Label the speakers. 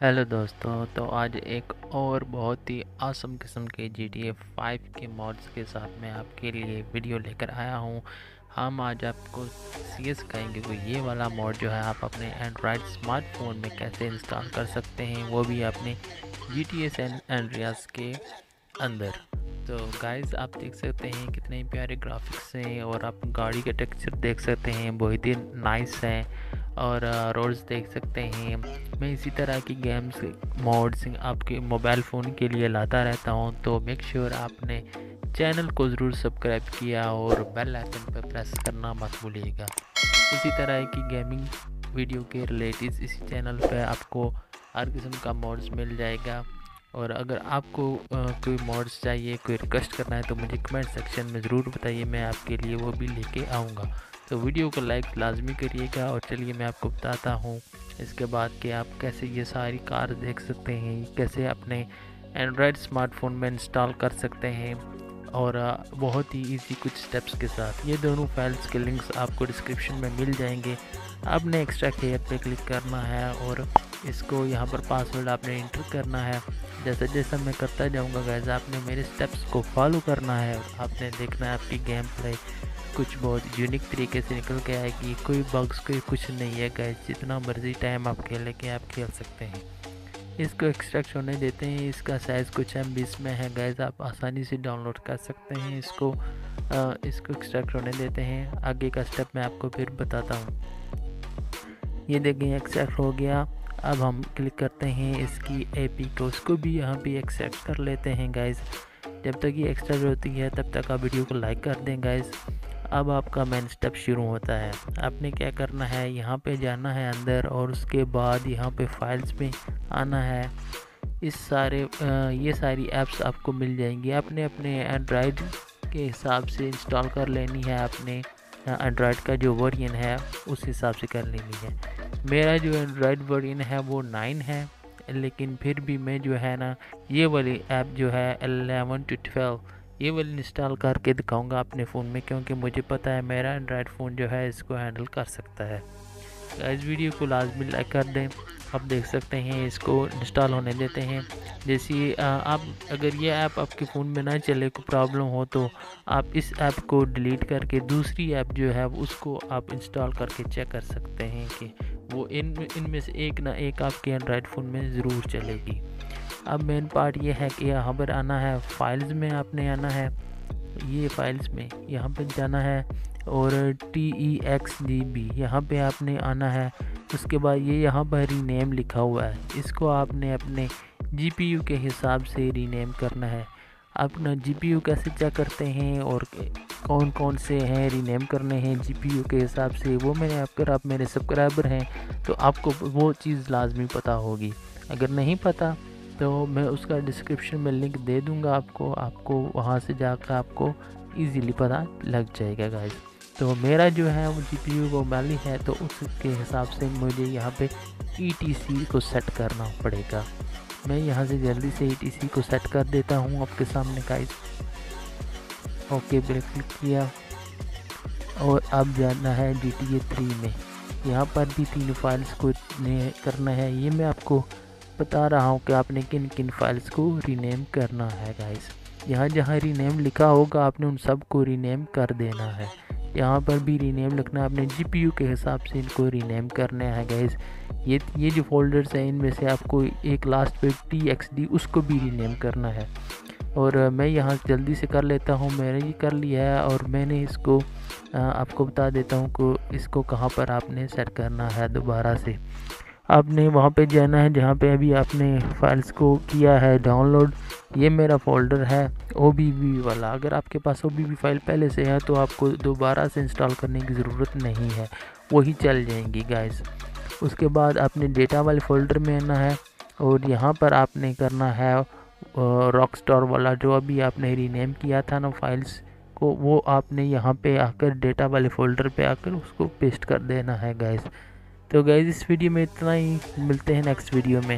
Speaker 1: Hello दोस्तों तो आज एक और बहुत ही आसम किस्म के जी टी ए फाइव के मॉड्स के साथ मैं आपके लिए वीडियो लेकर आया हूँ। हम आज आपको सी एस कहेंगे कि ये वाला मॉड जो है, आप अपने एंड्रॉयड स्मार्टफ़ोन में कैसे इंस्टॉल कर सकते हैं, वो भी अपने जी टी एस एंड्रियास के अंदर। तो गाइस आप देख सकते हैं कितने प्यारे ग्राफिक्स हैं और आप गाड़ी के टेक्सचर देख सकते हैं, बहुत ही नाइस हैं। और रोड्स देख सकते हैं। मैं इसी तरह की गेम्स, मोड्स आपके मोबाइल फ़ोन के लिए लाता रहता हूँ तो मेक श्योर आपने चैनल को ज़रूर सब्सक्राइब किया और बेल आइकन पर प्रेस करना मत भूलिएगा। इसी तरह की गेमिंग वीडियो के रिलेटिव इसी चैनल पर आपको हर किस्म का मोड्स मिल जाएगा। और अगर आपको कोई मॉड्स चाहिए, कोई रिक्वेस्ट करना है तो मुझे कमेंट सेक्शन में ज़रूर बताइए, मैं आपके लिए वो भी लेके आऊँगा। तो वीडियो को लाइक लाजमी करिएगा और चलिए मैं आपको बताता हूँ इसके बाद कि आप कैसे ये सारी कार देख सकते हैं, कैसे अपने एंड्रॉयड स्मार्टफ़ोन में इंस्टॉल कर सकते हैं और बहुत ही इजी कुछ स्टेप्स के साथ। ये दोनों फाइल्स के लिंक्स आपको डिस्क्रिप्शन में मिल जाएँगे। आपने एक्स्ट्रा केयर पे क्लिक करना है और इसको यहाँ पर पासवर्ड आपने इंटर करना है। जैसे जैसा मैं करता जाऊँगा गैस आपने मेरे स्टेप्स को फॉलो करना है। आपने देखना है आपकी गेम प्ले कुछ बहुत यूनिक तरीके से निकल के आएगी कोई बग्स कोई कुछ नहीं है गैस जितना मर्ज़ी टाइम आप खेले के आप खेल सकते हैं। इसको एक्सट्रैक्ट होने देते हैं। इसका साइज़ कुछ एम बीस में है गैस आप आसानी से डाउनलोड कर सकते हैं। इसको आ, इसको एक्सट्रैक्ट होने देते हैं। आगे का स्टेप मैं आपको फिर बताता हूँ। ये देखें एक्सट्रैक्ट हो गया। अब हम क्लिक करते हैं इसकी एपी को। उसको भी यहाँ पे एक्सेप्ट कर लेते हैं गाइज़ जब तक ये एक्स्ट्रा होती है तब तक आप वीडियो को लाइक कर दें गाइज़ अब आपका मेन स्टेप शुरू होता है। आपने क्या करना है? यहाँ पे जाना है अंदर और उसके बाद यहाँ पे फाइल्स में आना है। इस सारे ये सारी ऐप्स आपको मिल जाएँगी। आपने अपने एंड्रॉयड के हिसाब से इंस्टॉल कर लेनी है आपने। एंड्रॉयड का जो वर्जन है, उस हिसाब से कर लेनी है। मेरा जो एंड्रॉयड वर्जन है, वो नाइन है। लेकिन फिर भी मैं जो है ना, ये वाली ऐप जो है एलेवन टू ट्वेल्व ये वाली इंस्टॉल करके दिखाऊँगा अपने फ़ोन में, क्योंकि मुझे पता है मेरा एंड्रॉयड फ़ोन जो है इसको हैंडल कर सकता है। इस वीडियो को लाजमी लाइक कर दें। आप देख सकते हैं इसको इंस्टॉल होने देते हैं। जैसे आप, अगर ये ऐप आपके फ़ोन में ना चले, कोई प्रॉब्लम हो तो आप इस ऐप को डिलीट करके दूसरी ऐप जो है उसको आप इंस्टॉल करके चेक कर सकते हैं कि वो इन, इनमें से एक ना एक आपके एंड्रॉयड फ़ोन में ज़रूर चलेगी। अब मेन पार्ट ये है कि यहाँ पर आना है फाइल्स में आपने आना है, ये फाइल्स में यहाँ पर जाना है और T E X D B यहाँ पर आपने आना है, उसके बाद ये यहाँ पर रीनेम लिखा हुआ है, इसको आपने अपने जी पी यू के हिसाब से रीनेम करना है। अपना जी पी यू कैसे चेक करते हैं और कौन कौन से हैं रीनेम करने हैं जी पी यू के हिसाब से, वो मैंने अगर आप मेरे सब्सक्राइबर हैं तो आपको वो चीज़ लाजमी पता होगी। अगर नहीं पता तो मैं उसका डिस्क्रिप्शन में लिंक दे दूँगा आपको। आपको वहाँ से जाकर आपको इजीली पता लग जाएगा गाइस तो मेरा जो है वो जी पी यू वो मैली है तो उसके हिसाब से मुझे यहाँ पे ई टी सी को सेट करना पड़ेगा। मैं यहाँ से जल्दी से ई टी सी को सेट कर देता हूँ आपके सामने गाइस ओके ब्रेक क्लिक किया। और अब जाना है डी टी ए थ्री में। यहाँ पर भी तीन फाइल्स को करना है। ये मैं आपको बता रहा हूँ कि आपने किन किन फाइल्स को रीनेम करना है गाइस यहाँ जहाँ रीनेम लिखा होगा, आपने उन सबको रीनेम कर देना है। यहाँ पर भी रीनेम लिखना है, आपने जीपीयू के हिसाब से इनको रीनेम करना है गाइस ये ये जो फोल्डर्स हैं, इनमें से आपको एक लास्ट पे टी एक्स डी उसको भी रीनेम करना है। और मैं यहाँ जल्दी से कर लेता हूँ, मैंने ये कर लिया है और मैंने इसको आपको बता देता हूँ कि इसको कहाँ पर आपने सेट करना है दोबारा से। आपने वहाँ पे जाना है, जहाँ पे अभी आपने फाइल्स को किया है डाउनलोड ये मेरा फ़ोल्डर है ओ वाला। अगर आपके पास ओ फ़ाइल पहले से है तो आपको दोबारा से इंस्टॉल करने की ज़रूरत नहीं है। वही चल जाएँगी गाइस उसके बाद आपने डेटा वाले फ़ोल्डर में आना है, और यहाँ पर आपने करना है रॉक स्टोर वाला, जो अभी आपने रीनेम किया था ना फाइल्स को, वो आपने यहाँ पे आकर डेटा वाले फ़ोल्डर पे आकर उसको पेस्ट कर देना है गैस तो गैज़ इस वीडियो में इतना ही। मिलते हैं नेक्स्ट वीडियो में।